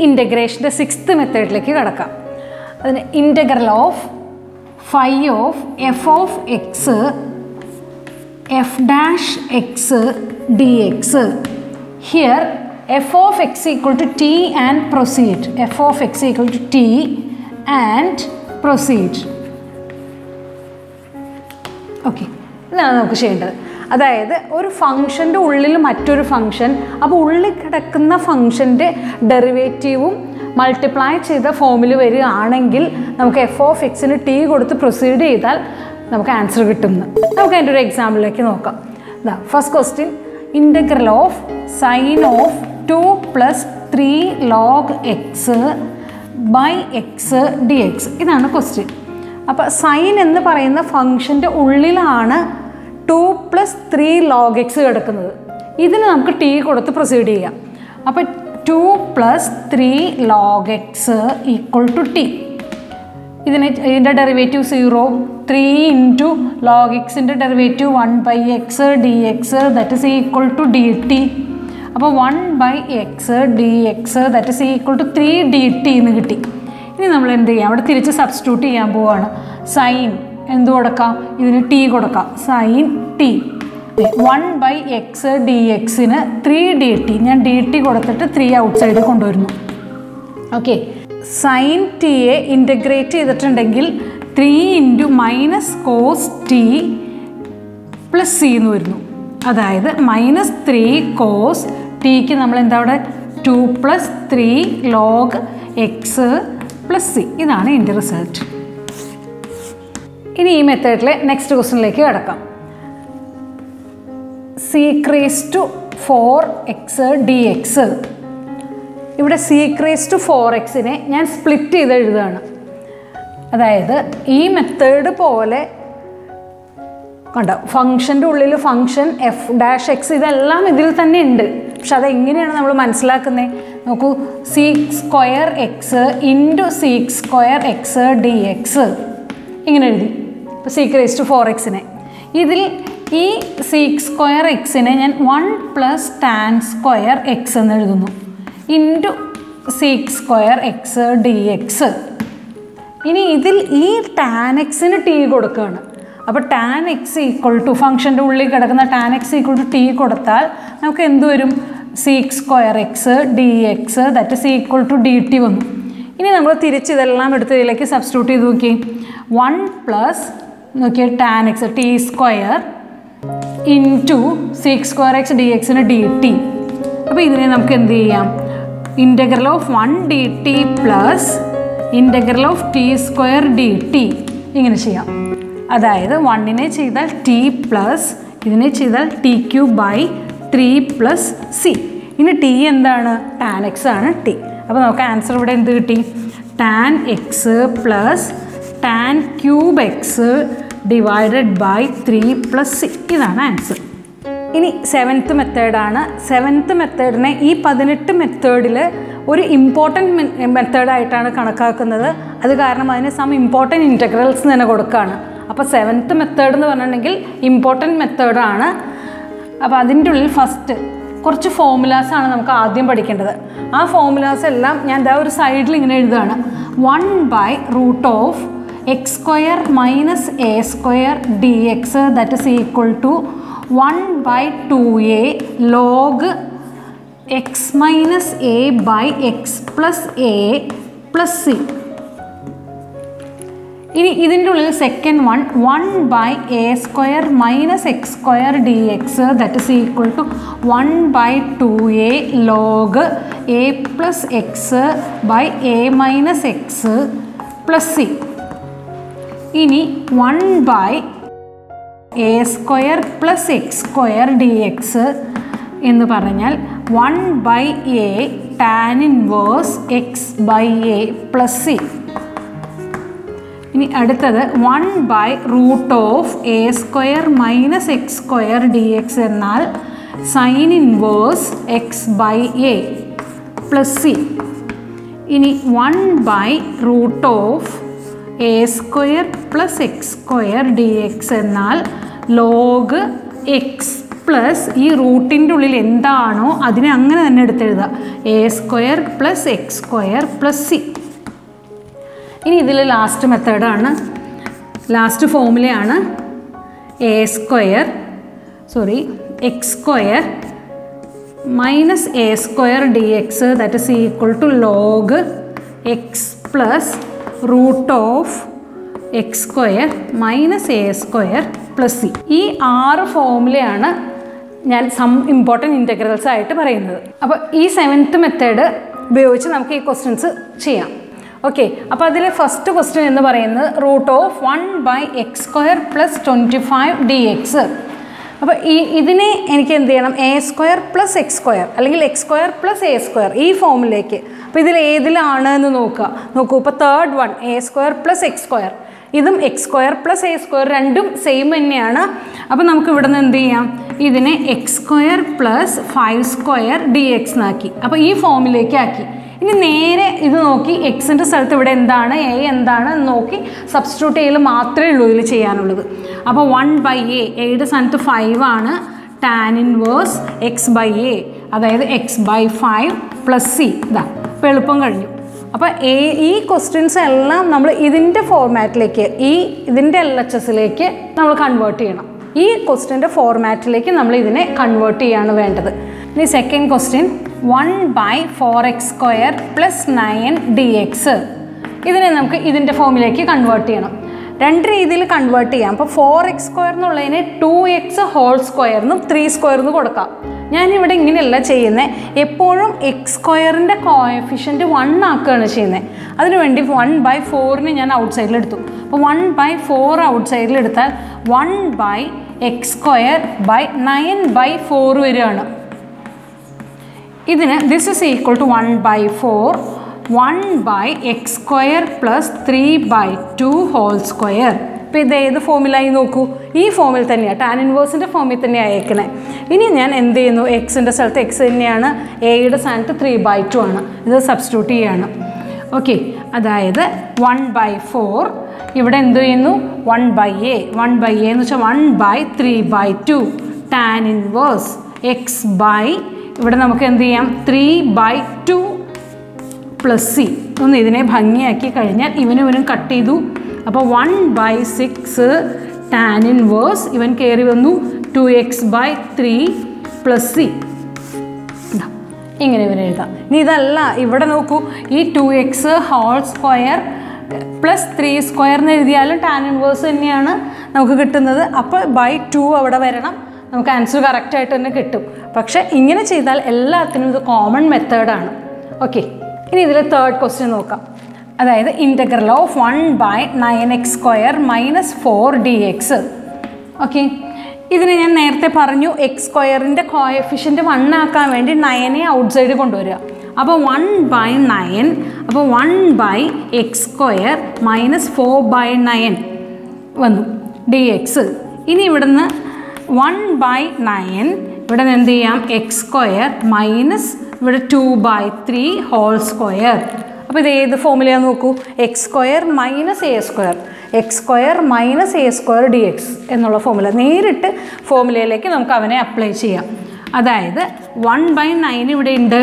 ഇനി ഇന്റഗ്രേഷന്റെ സിക്സ്ത് മെത്തേഡിലേക്ക് കിടക്കാം. അതിന് integral of phi of f of x f dash x d x here f of x equal to t and proceed f of x equal to t and proceed okay ഇതാണ് നമുക്ക് ചെയ്യേണ്ടത്. അതായത് ഒരു ഫംഗ്ഷന്റെ ഉള്ളിൽ മറ്റൊരു ഫംഗ്ഷൻ അപ്പോൾ ഉള്ളിൽ കിടക്കുന്ന ഫംഗ്ഷന്റെ ഡെറിവേറ്റീവും മൾട്ടിപ്ലൈ ചെയ്ത ഫോമിൽ വരികയാണെങ്കിൽ നമുക്ക് എഫ് ഓഫ് എക്സിന് ടി കൊടുത്ത് പ്രൊസീഡ് ചെയ്താൽ നമുക്ക് ആൻസർ കിട്ടുന്നു. നമുക്ക് അതിന്റെ ഒരു എക്സാമ്പിളിലേക്ക് നോക്കാം. ഇതാ first question integral of sine of two plus three log x by x d x ഇതാണ് ക്വസ്റ്റ്യൻ അപ്പോൾ സൈൻ എന്ന് പറയുന്ന ഫംഗ്ഷന്റെ ഉള്ളിലാണ് two plus three log x കിടക്കുന്നത്. ഇതിന് നമുക്ക് ടി കൊടുത്ത് പ്രൊസീഡ് ചെയ്യാം. അപ്പോൾ two plus three log x equal to t ഇതിന് ഇതിന്റെ derivative zero three into log എക്സിന്റെ derivative one by x d x that is equal to d t അപ്പോൾ one by x d x that is equal to three d t എന്ന് കിട്ടി. ഇനി നമ്മൾ എന്ത് ചെയ്യാം? അവിടെ തിരിച്ച് സബ്സ്റ്റിറ്റ്യൂട്ട് ചെയ്യാൻ പോവുകയാണ് സൈൻ എന്ത് കൊടുക്കാം? ഇതിന് ടി കൊടുക്കാം. Sine t one by x d എക്സിന് ത്രീ ഡി ടി ഞാൻ ഡി ടി കൊടുത്തിട്ട് ത്രീ ഔട്ട് സൈഡ് കൊണ്ടുവരുന്നു. ഓക്കെ സൈൻ ടിയെ ഇന്റഗ്രേറ്റ് ചെയ്തിട്ടുണ്ടെങ്കിൽ three into minus cos t plus C എന്ന് വരുന്നു. അതായത് മൈനസ് ത്രീ കോസ് ടിക്ക് നമ്മൾ എന്താ അവിടെ? Two plus three log x plus C ഇതാണ് എന്റെ റിസൾട്ട് ഇനി ഈ മെത്തേഡിലെ നെക്സ്റ്റ് ക്വസ്റ്റിനിലേക്ക് കിടക്കാം. Sec raise to four x d x ഇവിടെ സീക്രേസ് ടു ഫോർ എക്സിനെ ഞാൻ സ്പ്ലിറ്റ് ചെയ്ത് എഴുതുകയാണ്. അതായത് ഈ മെത്തേഡ് പോലെ കണ്ട ഫംഗ്ഷന്റെ ഉള്ളിൽ ഫംഗ്ഷൻ എഫ് ഡാഷ് എക്സ് ഇതെല്ലാം ഇതിൽ തന്നെ ഉണ്ട്. പക്ഷെ അതെങ്ങനെയാണ് നമ്മൾ മനസ്സിലാക്കുന്നത് നോക്കൂ sec square x into sec square x d x ഇങ്ങനെ എഴുതി. ഇപ്പോൾ സീക്രേസ് ടു ഫോർ എക്സിനെ ഇതിൽ ഈ സീക്സ് സ്ക്വയർ എക്സിനെ ഞാൻ one plus tan square x എന്ന് എഴുതുന്നു. Into sec square x d x ഇനി ഇതിൽ ഈ ടാൻ എക്സിന് ടി കൊടുക്കുകയാണ്. അപ്പോൾ ടാൻ എക്സ് ഈക്വൾ ടു ഫംഗ്ഷന്റെ ഉള്ളിൽ കിടക്കുന്ന tan x equal to t കൊടുത്താൽ നമുക്ക് എന്ത് വരും? Sec square x d x that is equal to d t വന്നു. ഇനി നമ്മൾ തിരിച്ച് ഇതെല്ലാം എടുത്ത് ഇതിലേക്ക് സബ്സ്റ്റിറ്റ്യൂട്ട് ചെയ്ത് നോക്കി വൺ പ്ലസ് നോക്കിയ tan x t square into six square x d എക്സിന് ഡി ടി അപ്പോൾ ഇതിനെ നമുക്ക് എന്ത് ചെയ്യാം? Integral of one d t plus integral of t square d t ഇങ്ങനെ ചെയ്യാം. അതായത് വണ്ണിനെ ചെയ്താൽ ടി പ്ലസ് ഇതിനെ ചെയ്താൽ t cube by three plus C ഇനി ടി എന്താണ്? ടാൻ എക്സ് ആണ് ടി അപ്പോൾ നമുക്ക് ആൻസർ ഇവിടെ എന്ത് കിട്ടി? Tan x plus tan cube x divided by three plus ഇതാണ് ആൻസർ ഇനി സെവൻത്ത് മെത്തേഡാണ് സെവൻത്ത് മെത്തേഡിനെ ഈ പതിനെട്ട് മെത്തേഡിൽ ഒരു ഇമ്പോർട്ടന്റ് മെത്തേഡായിട്ടാണ് കണക്കാക്കുന്നത്. അത് കാരണം അതിന് സം ഇമ്പോർട്ടന്റ് ഇന്റഗ്രൽസ് തന്നെ കൊടുക്കുകയാണ് അപ്പോൾ സെവൻത്ത് മെത്തേഡ് എന്ന് പറഞ്ഞിട്ടുണ്ടെങ്കിൽ ഇമ്പോർട്ടന്റ് മെത്തേഡാണ് അപ്പോൾ അതിന്റെ ഉള്ളിൽ ഫസ്റ്റ് കുറച്ച് ഫോമുലാസാണ് നമുക്ക് ആദ്യം പഠിക്കേണ്ടത്. ആ ഫോമുലാസ് എല്ലാം ഞാൻ ദാ ഒരു സൈഡിൽ ഇങ്ങനെ എഴുതുകയാണ്. One by root of x square minus a square d x that is equal to one by two a log x minus a by x plus a plus C ഇനി ഇതിന്റെ ഉള്ളിൽ second one one by a square minus x square d x that is equal to one by two a log a plus x by a minus x plus C ഇനി one by a square plus x square d x എന്ന് പറഞ്ഞാൽ one by a tan inverse x by a plus C ഇനി അടുത്തത് one by root of a square minus x square d x എന്നാൽ sine inverse x by a plus C ഇനി one by root of a square plus x square d x എന്നാൽ log x plus ഈ റൂട്ടിന്റെ ഉള്ളിൽ എന്താണോ അതിനെ അങ്ങനെ തന്നെ എടുത്തെഴുതുക. A square plus x square plus C ഇനി ഇതിൽ ലാസ്റ്റ് മെത്തേഡാണ് last ഫോമിലെയാണ് a square sorry x square minus a square d x that is equal to log x plus root of x square minus a square plus C. ഈ ആറ് ഫോമിലെയാണ് ഞാൻ some important integrals ആയിട്ട് പറയുന്നത്. അപ്പോൾ ഈ seventh method ഉപയോഗിച്ച് നമുക്ക് ഈ ക്വസ്റ്റ്യൻസ് ചെയ്യാം. ഓക്കെ അപ്പോൾ അതിൽ ഫസ്റ്റ് ക്വസ്റ്റ്യൻ എന്ന് പറയുന്നത് root of one by x square plus twenty five d x അപ്പോൾ ഈ ഇതിനെ എനിക്ക് എന്ത് ചെയ്യണം? A square plus x square അല്ലെങ്കിൽ x square plus a square ഈ ഫോമിലേക്ക് അപ്പോൾ ഇതിൽ ഏതിലാണ് എന്ന് നോക്കുക. നോക്കൂ ഇപ്പോൾ third one a square plus x square ഇതും x square plus a square രണ്ടും സെയിം തന്നെയാണ്. അപ്പോൾ നമുക്ക് ഇവിടെ നിന്ന് എന്ത് ചെയ്യാം? ഇതിനെ x square plus five square d x എന്നാക്കി അപ്പോൾ ഈ ഫോമിലേക്ക് ആക്കി. ഇനി നേരെ ഇത് നോക്കി എക്സിന്റെ സ്ഥലത്ത് ഇവിടെ എന്താണ്? എ എന്താണ്? എന്ന് നോക്കി സബ്സ്റ്റിറ്റ്യൂട്ട് ചെയ്യൽ മാത്രമേ ഉള്ളൂ ഇതിൽ ചെയ്യാനുള്ളത്. അപ്പോൾ വൺ ബൈ എ എയുടെ സ്ഥാനത്ത് ഫൈവ് ആണ്. Tan inverse x by a അതായത് x by five plus C ഇതാ അപ്പോൾ എളുപ്പം കഴിഞ്ഞു. അപ്പോൾ എ ഈ ക്വസ്റ്റ്യൻസ് എല്ലാം നമ്മൾ ഇതിന്റെ ഫോർമാറ്റിലേക്ക് ഈ ഇതിന്റെ എൽ എച്ച് എസിലേക്ക് നമ്മൾ കൺവേർട്ട് ചെയ്യണം. ഈ ക്വസ്റ്റ്യന്റെ ഫോർമാറ്റിലേക്ക് നമ്മൾ ഇതിനെ കൺവേർട്ട് ചെയ്യാണ് വേണ്ടത്. ഇനി second question one by four x square plus nine d x ഇതിനെ നമുക്ക് ഇതിന്റെ ഫോമിലേക്ക് കൺവേർട്ട് ചെയ്യണം. രണ്ട് രീതിയിൽ കൺവേർട്ട് ചെയ്യാം. അപ്പോൾ ഫോർ എക്സ് സ്ക്വയർ എന്നുള്ളതിന് ടു എക്സ് ഹോൾ സ്ക്വയറിനും ത്രീ സ്ക്വയറിനും കൊടുക്കാം. ഞാനിവിടെ ഇങ്ങനെയല്ല ചെയ്യുന്നത് എപ്പോഴും എക്സ് സ്ക്വയറിന്റെ കോയഫിഷ്യന്റ് വൺ ആക്കുകയാണ് ചെയ്യുന്നത് അതിനുവേണ്ടി വൺ ബൈ ഫോറിന് ഞാൻ ഔട്ട് സൈഡിൽ എടുത്തു. അപ്പോൾ വൺ ബൈ ഫോർ ഔട്ട് സൈഡിൽ എടുത്താൽ one by x square by nine by four വരികയാണ്. ഇതിന് this is equal to one by four one by x square plus three by two whole square ഇപ്പോൾ ഇത് ഏത് ഫോമിലായി നോക്കൂ? ഈ ഫോമിൽ തന്നെയാണ് ടാൻ ഇൻവേഴ്സിന്റെ ഫോമിൽ തന്നെയാണ് അയക്കണേ. ഇനി ഞാൻ എന്ത് ചെയ്യുന്നു? എക്സിന്റെ സ്ഥലത്ത് എക്സ് തന്നെയാണ് എയുടെ സ്ഥാനത്ത് ത്രീ ബൈ ടു ആണ്. ഇത് സബ്സ്റ്റിറ്റ്യൂട്ട് ചെയ്യാണ്. ഓക്കെ അതായത് വൺ ബൈ ഫോർ ഇവിടെ എന്ത് ചെയ്യുന്നു? One by a one by a എന്ന് വെച്ചാൽ one by three by two tan inverse x by ഇവിടെ നമുക്ക് എന്ത് ചെയ്യാം? Three by two plus C ഒന്ന് ഇതിനെ ഭംഗിയാക്കി കഴിഞ്ഞാൽ ഇവനും ഇവനും കട്ട് ചെയ്തു. അപ്പോൾ one by six tan inverse ഇവൻ കയറി വന്നു. Two x by three plus C ഇങ്ങനെ ഇവൻ എഴുതാം. ഇനി ഇതല്ല ഇവിടെ നോക്കൂ. ഈ two x whole square plus three square എന്ന് എഴുതിയാലും ടാൻ ഇൻവേഴ്സ് തന്നെയാണ് നമുക്ക് കിട്ടുന്നത്. അപ്പോൾ ബൈ ടു അവിടെ വരണം. നമുക്ക് ആൻസർ കറക്റ്റായിട്ട് തന്നെ കിട്ടും. പക്ഷേ ഇങ്ങനെ ചെയ്താൽ എല്ലാത്തിനും ഇത് കോമൺ മെത്തേഡാണ് ഓക്കെ ഇനി ഇതിൽ തേർഡ് ക്വസ്റ്റ്യൻ നോക്കാം. അതായത് integral of one by nine x square minus four d x okay ഇതിന് ഞാൻ നേരത്തെ പറഞ്ഞു എക്സ് സ്ക്വയറിന്റെ കോയഫിഷ്യന്റ് വൺ ആക്കാൻ വേണ്ടി നയനെ ഔട്ട് സൈഡ് കൊണ്ടുവരിക. അപ്പോൾ വൺ ബൈ നയൻ അപ്പോൾ one by x square minus four by nine വന്നു. ഡി എക്സ് ഇനി ഇവിടുന്ന് വൺ ബൈ നയൻ ഇവിടെ നിന്ന് എന്ത് ചെയ്യാം? എക്സ് സ്ക്വയർ മൈനസ് ഇവിടെ two by three whole square അപ്പോൾ ഇത് ഏത് ഫോമിലാന്ന് നോക്കൂ. X square minus a square x square minus a square d x എന്നുള്ള ഫോമുല നേരിട്ട് ഫോമുലയിലേക്ക് നമുക്ക് അവനെ അപ്ലൈ ചെയ്യാം. അതായത് വൺ ബൈ നയൻ ഇവിടെ ഉണ്ട്.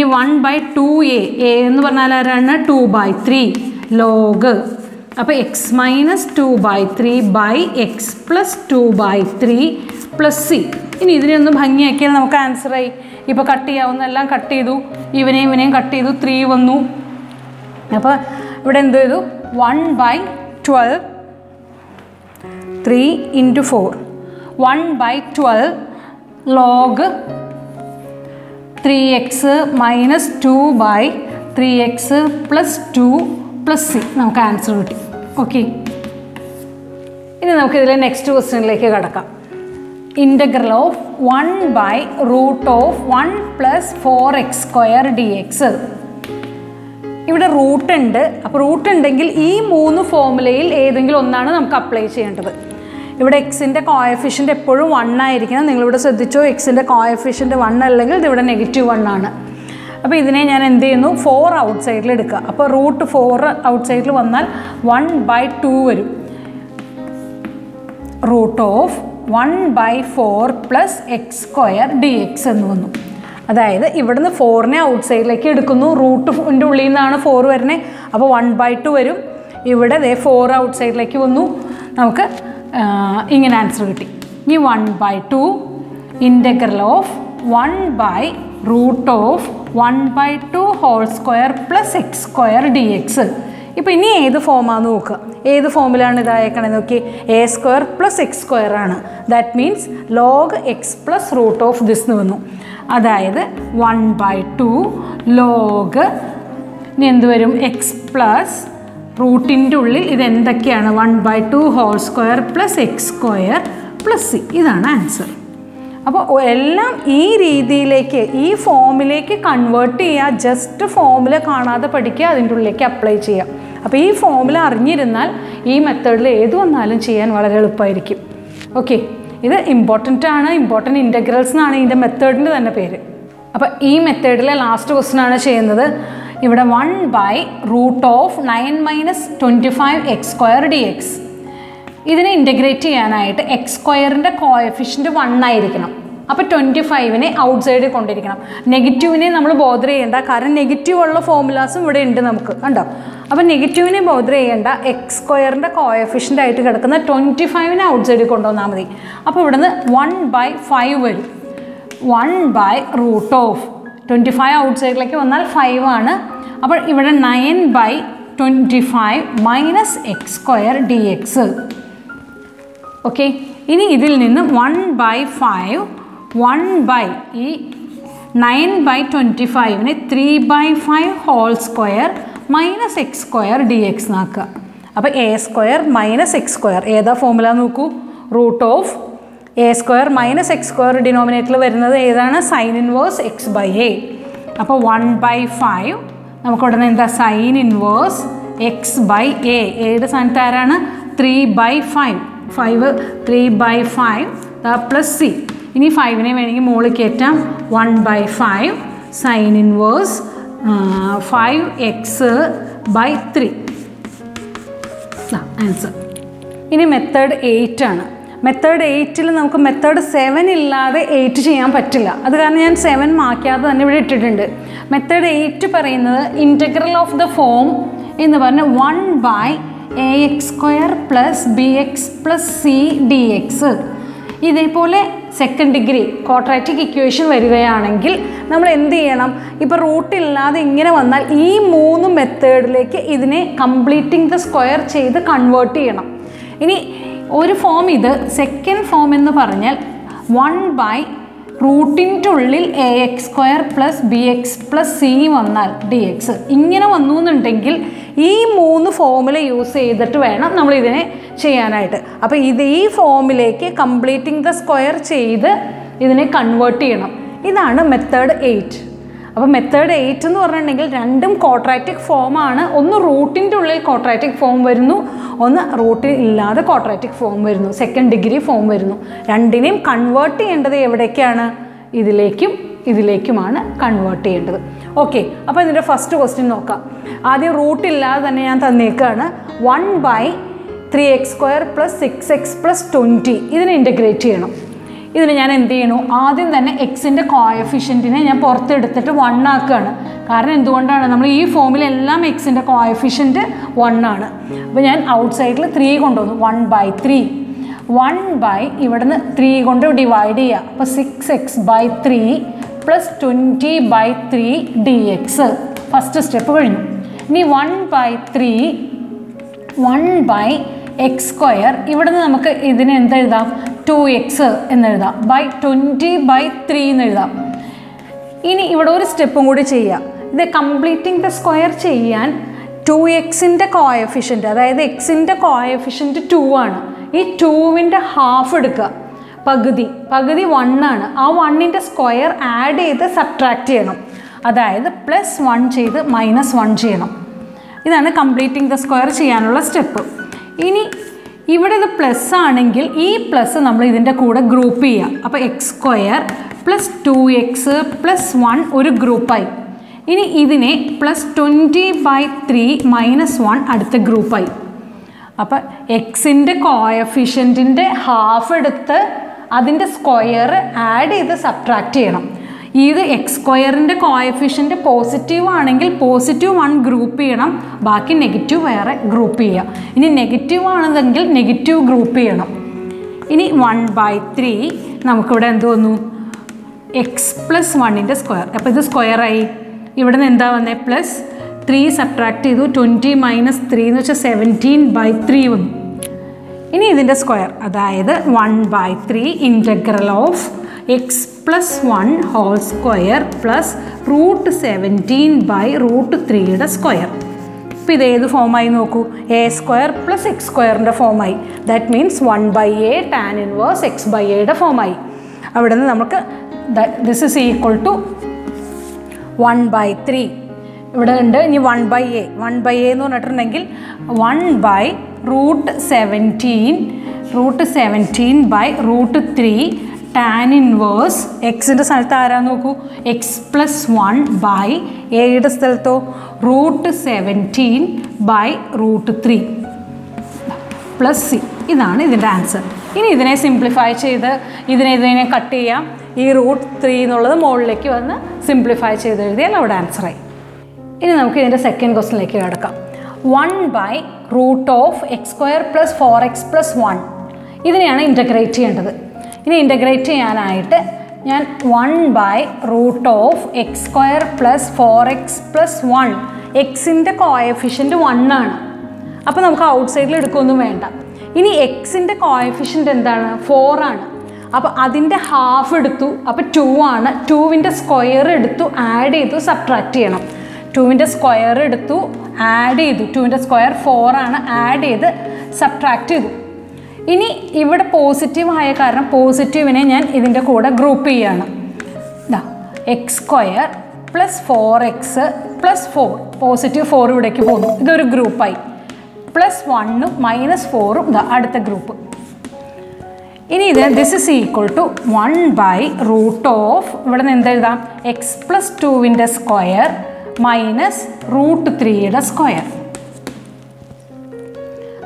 ഈ one by two a a എന്ന് പറഞ്ഞാൽ ആരാണ്? ടു ബൈ ത്രീ ലോഗ് അപ്പോൾ x minus two by three by x plus two by three plus c ഇനി ഇതിനെ ഭംഗിയാക്കിയാൽ നമുക്ക് ആൻസറായി ഇപ്പോൾ കട്ട് ചെയ്യാവുന്ന എല്ലാം കട്ട് ചെയ്തു. ഇവനെയും ഇവനെയും കട്ട് ചെയ്തു. ത്രീ വന്നു. അപ്പോൾ ഇവിടെ എന്ത് ചെയ്തു? One by twelve three into four one by twelve log three x minus two by three x plus two plus c നമുക്ക് ആൻസർ കിട്ടി. ഓക്കെ ഇനി നമുക്കിതിലെ നെക്സ്റ്റ് ക്വസ്റ്റ്യനിലേക്ക് കിടക്കാം. Integral of one by root of one plus four x square d x ഇവിടെ root ഉണ്ട്. അപ്പോൾ root ഉണ്ടെങ്കിൽ ഈ മൂന്ന് ഫോമുലയിൽ ഏതെങ്കിലും ഒന്നാണ് നമുക്ക് അപ്ലൈ ചെയ്യേണ്ടത്. ഇവിടെ എക്സിന്റെ കോയഫിഷ്യന്റ് എപ്പോഴും വൺ ആയിരിക്കണം. നിങ്ങളിവിടെ ശ്രദ്ധിച്ചോ? എക്സിന്റെ കോയഫിഷ്യന്റ് വൺ അല്ലെങ്കിൽ ഇതിവിടെ നെഗറ്റീവ് വൺ ആണ്. അപ്പോൾ ഇതിനെ ഞാൻ എന്ത് ചെയ്യുന്നു? ഫോർ ഔട്ട് സൈഡിൽ എടുക്കുക. അപ്പോൾ റൂട്ട് ഫോർ ഔട്ട് സൈഡിൽ വന്നാൽ വൺ ബൈ ടു വരും. Root of one by four plus x square d x എന്ന് വന്നു. അതായത് ഇവിടുന്ന് ഫോറിനെ ഔട്ട് സൈഡിലേക്ക് എടുക്കുന്നു. റൂട്ടിന്റെ ഉള്ളിൽ നിന്നാണ് ഫോർ വരുന്നത് അപ്പോൾ വൺ ബൈ ടു വരും. ഇവിടെ ദേ ഫോർ ഔട്ട് സൈഡിലേക്ക് വന്നു. നമുക്ക് ഇങ്ങനെ ആൻസർ കിട്ടി. ഇനി one by two integral of one by root of one by two whole square plus x square d x ഇപ്പോൾ ഇനി ഏത് ഫോമാണെന്ന് നോക്കുക? ഏത് ഫോമിലാണ് ഇതായേക്കണേ? നോക്കി. A square plus x square ആണ്. That means log x plus root of this എന്ന് വന്നു. അതായത് വൺ ബൈ ടു ലോഗ് ഇനി എന്ത് വരും? എക്സ് പ്ലസ് റൂട്ടിന്റെ ഉള്ളിൽ ഇത് എന്തൊക്കെയാണ്? One by two whole square plus x square plus c ഇതാണ് ആൻസർ അപ്പോൾ എല്ലാം ഈ രീതിയിലേക്ക് ഈ ഫോമിലേക്ക് കൺവേർട്ട് ചെയ്യുക ജസ്റ്റ് ഫോമിൽ കാണാതെ പഠിക്കുക അതിന്റെ ഉള്ളിലേക്ക് അപ്ലൈ ചെയ്യുക അപ്പോൾ ഈ ഫോമിൽ അറിഞ്ഞിരുന്നാൽ ഈ മെത്തേഡിൽ ഏത് വന്നാലും ചെയ്യാൻ വളരെ എളുപ്പമായിരിക്കും. ഓക്കെ ഇത് ഇമ്പോർട്ടന്റ് ആണ് ഇമ്പോർട്ടന്റ് ഇന്റഗ്രൽസ് എന്നാണ് ഇതിന്റെ മെത്തേഡിന്റെ തന്നെ പേര്. അപ്പോൾ ഈ മെത്തേഡിലെ ലാസ്റ്റ് ക്വസ്റ്റൻ ആണ് ചെയ്യുന്നത്. ഇവിടെ one by root of nine minus twenty five X square D X ഇതിനെ ഇന്റഗ്രേറ്റ് ചെയ്യാനായിട്ട് എക്സ് സ്ക്വയറിന്റെ കോയഫിഷ്യന്റ് വൺ ആയിരിക്കണം. അപ്പോൾ ട്വന്റി ഫൈവിനെ ഔട്ട് സൈഡിൽ കൊണ്ടിരിക്കണം നെഗറ്റീവിനെ നമ്മൾ ബോധർ ചെയ്യേണ്ട. കാരണം നെഗറ്റീവ് ഉള്ള ഫോമുലാസും ഇവിടെ ഉണ്ട് നമുക്ക്. കണ്ടോ? അപ്പോൾ നെഗറ്റീവിനെ ബോധർ ചെയ്യേണ്ട എക്സ് സ്ക്വയറിന്റെ കോയഫിഷ്യന്റ് ആയിട്ട് കിടക്കുന്ന ട്വന്റി ഫൈവിനെ ഔട്ട് സൈഡിൽ കൊണ്ടുവന്നാൽ മതി. അപ്പോൾ ഇവിടുന്ന് വൺ ബൈ ഫൈവ് വരും. One by root of twenty five out സൈഡിലേക്ക് വന്നാൽ ഫൈവ് ആണ്. അപ്പോൾ ഇവിടെ nine by twenty five minus x square d x okay ഇനി ഇതിൽ നിന്ന് one by five one by ഈ nine by twenty ഫൈവിന് three by five whole square minus x square d x എന്നാക്കുക. അപ്പോൾ a square minus x square ഏതാ formula നോക്കൂ? Root of a square minus x square ഡിനോമിനേറ്ററിൽ വരുന്നത് ഏതാണ്? Sine inverse x by a അപ്പോൾ one by five നമുക്ക് ഉടനെ എന്താ? Sine inverse x by a ഏത് സ്ഥാനത്ത് ആരാണ്? Three by five five three by five plus c ഇനി ഫൈവിനെ വേണമെങ്കിൽ മുകളിൽ കയറ്റാം. One by five sine inverse five x by three answer ഇനി മെത്തേഡ് എയ്റ്റ് ആണ്. മെത്തേഡ് എയ്റ്റിൽ നമുക്ക് മെത്തേഡ് സെവൻ ഇല്ലാതെ എയ്റ്റ് ചെയ്യാൻ പറ്റില്ല. അത് കാരണം ഞാൻ സെവൻ മാക്കാതെ തന്നെ ഇവിടെ ഇട്ടിട്ടുണ്ട്. മെത്തേഡ് എയ്റ്റ് പറയുന്നത് ഇന്റഗ്രൽ ഓഫ് ദ ഫോം എന്ന് പറഞ്ഞ് one by a x square plus b x plus c d x ഇതേപോലെ സെക്കൻഡ് ഡിഗ്രി ക്വാഡ്രാറ്റിക് ഇക്വേഷൻ വരികയാണെങ്കിൽ നമ്മൾ എന്ത് ചെയ്യണം? ഇപ്പോൾ റൂട്ട് ഇല്ലാതെ ഇങ്ങനെ വന്നാൽ ഈ മൂന്ന് മെത്തേഡിലേക്ക് ഇതിനെ കംപ്ലീറ്റിംഗ് ദ സ്ക്വയർ ചെയ്ത് കൺവേർട്ട് ചെയ്യണം. ഇനി ഒരു ഫോം ഇത് സെക്കൻഡ് ഫോം എന്ന് പറഞ്ഞാൽ വൺ ബൈ റൂട്ടിന്റെ ഉള്ളിൽ a x square plus b x plus c വന്നാൽ ഡി എക്സ് ഇങ്ങനെ വന്നു എന്നുണ്ടെങ്കിൽ ഈ മൂന്ന് ഫോമുല യൂസ് ചെയ്തിട്ട് വേണം നമ്മൾ ഇതിനെ ചെയ്യാനായിട്ട്. അപ്പോൾ ഇത് ഈ ഫോമിലേക്ക് കംപ്ലീറ്റിംഗ് ദ സ്ക്വയർ ചെയ്ത് ഇതിനെ കൺവേർട്ട് ചെയ്യണം. ഇതാണ് മെത്തേഡ് എയ്റ്റ് അപ്പോൾ മെത്തേഡ് എയ്റ്റ് എന്ന് പറഞ്ഞിട്ടുണ്ടെങ്കിൽ രണ്ടും കോട്രാറ്റിക് ഫോമാണ് ഒന്ന് റൂട്ടിന്റെ ഉള്ളിൽ കോട്രാറ്റിക് ഫോം വരുന്നു ഒന്ന് റൂട്ടിൽ ഇല്ലാതെ കോട്രാറ്റിക് ഫോം വരുന്നു സെക്കൻഡ് ഡിഗ്രി ഫോം വരുന്നു. രണ്ടിനെയും കൺവേർട്ട് ചെയ്യേണ്ടത് എവിടേക്കാണ്? ഇതിലേക്കും ഇതിലേക്കുമാണ് കൺവേർട്ട് ചെയ്യേണ്ടത്. ഓക്കെ അപ്പോൾ ഇതിന്റെ ഫസ്റ്റ് ക്വസ്റ്റ്യൻ നോക്കാം. ആദ്യം റൂട്ട് ഇല്ലാതെ തന്നെ ഞാൻ തന്നേക്കാണ്. One by three x square plus six x plus twenty ഇതിനെ ഇന്റഗ്രേറ്റ് ചെയ്യണം. ഇതിന് ഞാൻ എന്ത് ചെയ്യണു? ആദ്യം തന്നെ എക്സിന്റെ കോയഫിഷ്യന്റിനെ ഞാൻ പുറത്തെടുത്തിട്ട് വൺ ആക്കുകയാണ് കാരണം എന്തുകൊണ്ടാണ്? നമ്മൾ ഈ ഫോമിലെല്ലാം എക്സിന്റെ കോയഫിഷ്യന്റ് വൺ ആണ്. അപ്പോൾ ഞാൻ ഔട്ട് സൈഡിൽ ത്രീ കൊണ്ടുവന്നു. One by three one by ഇവിടുന്ന് ത്രീ കൊണ്ട് ഡിവൈഡ് ചെയ്യുക അപ്പോൾ six x by three plus twenty by three d x first step കഴിഞ്ഞു. ഇനി one by three one by x square ഇവിടുന്ന് നമുക്ക് ഇതിനെ എന്തെഴുതാം ടു എക്സ് എന്നെഴുതാം ബൈ ട്വന്റി ബൈ ത്രീ എന്നെഴുതാം ഇനി ഇവിടെ ഒരു സ്റ്റെപ്പും കൂടി ചെയ്യാം. ഇത് കംപ്ലീറ്റിംഗ് ദ സ്ക്വയർ ചെയ്യാൻ ടു എക്സിന്റെ കോയഫിഷ്യന്റ് അതായത് എക്സിന്റെ കോയഫിഷ്യന്റ് ടു ആണ്. ഈ ടൂവിന്റെ ഹാഫ് എടുക്കുക. പകുതി. പകുതി വൺ ആണ്. ആ വണ്ണിന്റെ സ്ക്വയർ ആഡ് ചെയ്ത് സബ്ട്രാക്റ്റ് ചെയ്യണം. അതായത് പ്ലസ് വൺ ചെയ്ത് മൈനസ് വൺ ചെയ്യണം. ഇതാണ് കംപ്ലീറ്റിംഗ് ദ സ്ക്വയർ ചെയ്യാനുള്ള സ്റ്റെപ്പ് ഇനി ഇവിടെ ഇത് പ്ലസ് ആണെങ്കിൽ ഈ പ്ലസ് നമ്മൾ ഇതിന്റെ കൂടെ ഗ്രൂപ്പ് ചെയ്യാം. അപ്പോൾ x square plus two x plus one ഒരു ഗ്രൂപ്പായി ഇനി ഇതിനെ plus twenty by three minus one അടുത്ത ഗ്രൂപ്പായി അപ്പം എക്സിന്റെ കോയഫിഷ്യന്റിന്റെ ഹാഫ് എടുത്ത് അതിന്റെ സ്ക്വയർ ആഡ് ചെയ്ത് സബ്ട്രാക്റ്റ് ചെയ്യണം. ഇത് എക്സ് സ്ക്വയറിന്റെ കോയഫിഷ്യന്റ് പോസിറ്റീവ് ആണെങ്കിൽ പോസിറ്റീവ് വൺ ഗ്രൂപ്പ് ചെയ്യണം. ബാക്കി നെഗറ്റീവ് വേറെ ഗ്രൂപ്പ് ചെയ്യുക ഇനി നെഗറ്റീവ് ആണെന്നെങ്കിൽ നെഗറ്റീവ് ഗ്രൂപ്പ് ചെയ്യണം. ഇനി വൺ ബൈ ത്രീ നമുക്കിവിടെ എന്ത് വന്നു? എക്സ് പ്ലസ് വണ്ണിന്റെ സ്ക്വയർ അപ്പോൾ ഇത് സ്ക്വയറായി ഇവിടെ നിന്ന് എന്താ വന്നത് പ്ലസ് ത്രീ സബ്ട്രാക്ട് ചെയ്തു. ട്വന്റി മൈനസ് ത്രീ എന്ന് വെച്ചാൽ സെവന്റീൻ ബൈ ത്രീ വന്നു. ഇനി ഇതിന്റെ സ്ക്വയർ അതായത് one by three integral of x plus one whole square plus root seventeen by root ത്രീയുടെ സ്ക്വയർ. ഇപ്പോൾ ഇത് ഏത് ഫോമായി നോക്കൂ? എ സ്ക്വയർ പ്ലസ് എക്സ് സ്ക്വയറിന്റെ ഫോമായി that means one by a tan inverse x by എയുടെ ഫോമായി അവിടെ നിന്ന് നമുക്ക് this is equal to one by three ഇവിടെ ഉണ്ട്. ഇനി one by a one by a എന്ന് പറഞ്ഞിട്ടുണ്ടെങ്കിൽ one by root seventeen root seventeen by root three tan inverse എക്സിന്റെ സ്ഥലത്ത് ആരാ നോക്കൂ? എക്സ് പ്ലസ് വൺ ബൈ എയുടെ സ്ഥലത്തോ? Root seventeen by root three plus c ഇതാണ് ഇതിന്റെ ആൻസർ ഇനി ഇതിനെ സിംപ്ലിഫൈ ചെയ്ത് ഇതിനെ ഇതിനെ കട്ട് ചെയ്യാം. ഈ റൂട്ട് ത്രീ എന്നുള്ളത് മുകളിലേക്ക് വന്ന് സിംപ്ലിഫൈ ചെയ്ത് എഴുതിയാൽ അവിടെ ആൻസറായി ഇനി നമുക്ക് ഇതിന്റെ സെക്കൻഡ് ക്വസ്റ്റിനിലേക്ക് കിടക്കാം. One by root of X square plus four X plus one ഇതിനെയാണ് ഇന്റഗ്രേറ്റ് ചെയ്യേണ്ടത്. ഇനി ഇന്റഗ്രേറ്റ് ചെയ്യാനായിട്ട് ഞാൻ one by root of X square plus four X plus one എക്സിന്റെ കോയഫിഷ്യന്റ് വൺ ആണ്. അപ്പോൾ നമുക്ക് ഔട്ട് സൈഡിൽ എടുക്കുകയൊന്നും വേണ്ട. ഇനി എക്സിന്റെ കോയഫിഷ്യന്റ് എന്താണ്? ഫോർ ആണ്. അപ്പോൾ അതിന്റെ ഹാഫ് എടുത്തു. അപ്പോൾ ടു ആണ്. ടുവിന്റെ സ്ക്വയർ എടുത്തു. ആഡ് ചെയ്തു സബ്ട്രാക്റ്റ് ചെയ്യണം. ടുവിന്റെ സ്ക്വയർ എടുത്തു ആഡ് ചെയ്തു. ടുവിന്റെ സ്ക്വയർ ഫോർ ആണ് ആഡ് ചെയ്ത് സബ്ട്രാക്റ്റ് ചെയ്തു. ഇനി ഇവിടെ പോസിറ്റീവായ കാരണം പോസിറ്റീവിനെ ഞാൻ ഇതിന്റെ കൂടെ ഗ്രൂപ്പ് ചെയ്യാണ്. ഇതാ x square plus four x plus four positive four ഇവിടേക്ക് പോകുന്നു. ഇതൊരു ഗ്രൂപ്പായി പ്ലസ് വണ്ണും മൈനസ് ഫോറും ഇതാ അടുത്ത ഗ്രൂപ്പ് ഇനി ഇത് this is equal to one by root of ഇവിടെ നിന്ന് എന്തെഴുതാം എക്സ് പ്ലസ് ടുവിന്റെ സ്ക്വയർ മൈനസ് റൂട്ട് ത്രീയുടെ സ്ക്വയർ.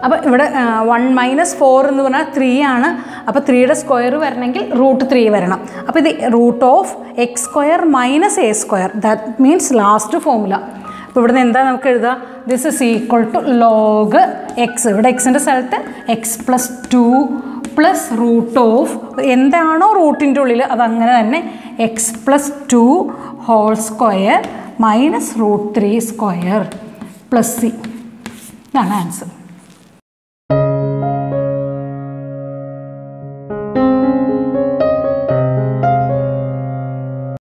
അപ്പോൾ ഇവിടെ വൺ മൈനസ് ഫോർ എന്ന് പറഞ്ഞാൽ ത്രീ ആണ്. അപ്പോൾ ത്രീയുടെ സ്ക്വയർ വരണമെങ്കിൽ റൂട്ട് ത്രീ വരണം. അപ്പോൾ ഇത് root of x square minus a square. That means last formula അപ്പോൾ ഇവിടുന്ന് എന്താ നമുക്ക് എഴുതാം this is equal to log x ഇവിടെ എക്സിന്റെ സ്ഥലത്ത് x plus two plus root of എന്താണോ റൂട്ടിന്റെ ഉള്ളിൽ അതങ്ങനെ തന്നെ x plus two whole square minus root three square plus c. ഇതാണ് ആൻസർ.